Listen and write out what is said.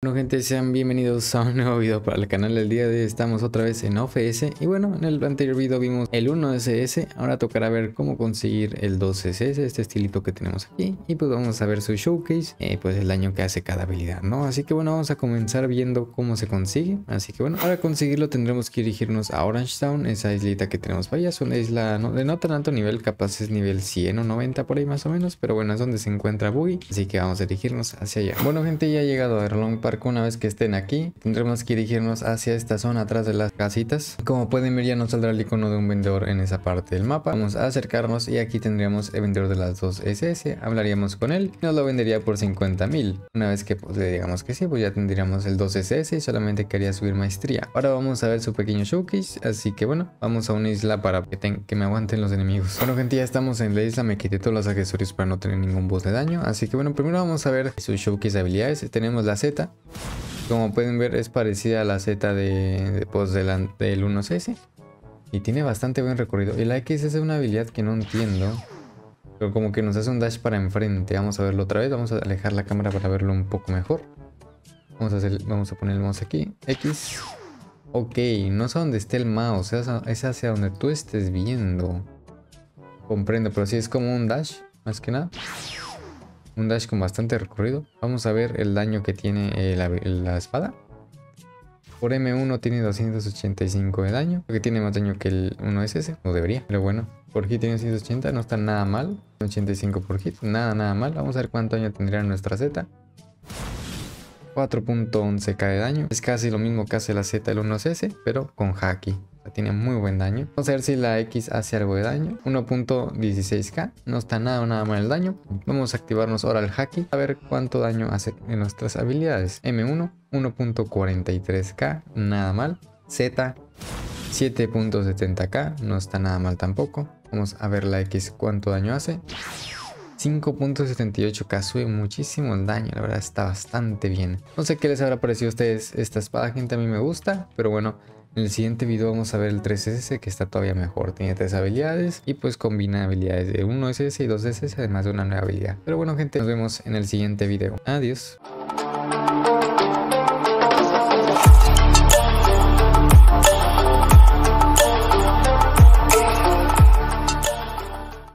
Bueno gente, sean bienvenidos a un nuevo video para el canal. El día de hoy estamos otra vez en OFS y bueno, en el anterior video vimos el 1SS, ahora tocará ver cómo conseguir el 2SS, este estilito que tenemos aquí y pues vamos a ver su showcase, eh, pues el daño que hace cada habilidad, ¿no? Así que bueno, vamos a comenzar viendo cómo se consigue, así que bueno, para conseguirlo tendremos que dirigirnos a Orange Town, esa islita que tenemos para allá, es una isla de no tan alto nivel, capaz es nivel 100 o 90 por ahí más o menos, pero bueno, es donde se encuentra Boogie, así que vamos a dirigirnos hacia allá. Bueno gente, ya ha llegado a Erlong una vez que estén aquí, tendremos que dirigirnos hacia esta zona atrás de las casitas. Como pueden ver ya nos saldrá el icono de un vendedor en esa parte del mapa. Vamos a acercarnos y aquí tendríamos el vendedor de las dos SS. Hablaríamos con él y nos lo vendería por 50 mil. Una vez que pues, le digamos que sí, pues ya tendríamos el 2 SS y solamente quería subir maestría. Ahora vamos a ver su pequeño showcase. Así que bueno, vamos a una isla para que, me aguanten los enemigos. Bueno gente, ya estamos en la isla. Me quité todos los accesorios para no tener ningún boss de daño. Así que bueno, primero vamos a ver su showcase habilidades. Tenemos la Z, como pueden ver es parecida a la Z de, pues, del 1CS. Y tiene bastante buen recorrido. Y la X es una habilidad que no entiendo. Pero como que nos hace un dash para enfrente. Vamos a verlo otra vez. Vamos a alejar la cámara para verlo un poco mejor. Vamos a, hacer, vamos a poner el mouse aquí. X. Ok, no sé dónde esté el mouse. Es hacia donde tú estés viendo. Comprendo, pero sí es como un dash. Más que nada un dash con bastante recorrido. Vamos a ver el daño que tiene eh, la, espada. Por M1 tiene 285 de daño, que tiene más daño que el 1SS, no debería, pero bueno, por hit tiene 180, no está nada mal, 85 por hit, nada, nada mal, vamos a ver cuánto daño tendría nuestra Z. 4.11k de daño, es casi lo mismo que hace la Z del 1SS, pero con Haki tiene muy buen daño. Vamos a ver si la X hace algo de daño. 1.16k, no está nada nada mal el daño. Vamos a activarnos ahora el Haki a ver cuánto daño hace en nuestras habilidades. M1, 1.43k, nada mal. Z, 7.70k, no está nada mal tampoco. Vamos a ver la X cuánto daño hace. 5.78k sube muchísimo el daño, la verdad está bastante bien. No sé qué les habrá parecido a ustedes esta espada, gente, a mí me gusta, pero bueno, en el siguiente video vamos a ver el 3SS que está todavía mejor. Tiene tres habilidades y pues combina habilidades de 1SS y 2SS además de una nueva habilidad. Pero bueno gente, nos vemos en el siguiente video. Adiós.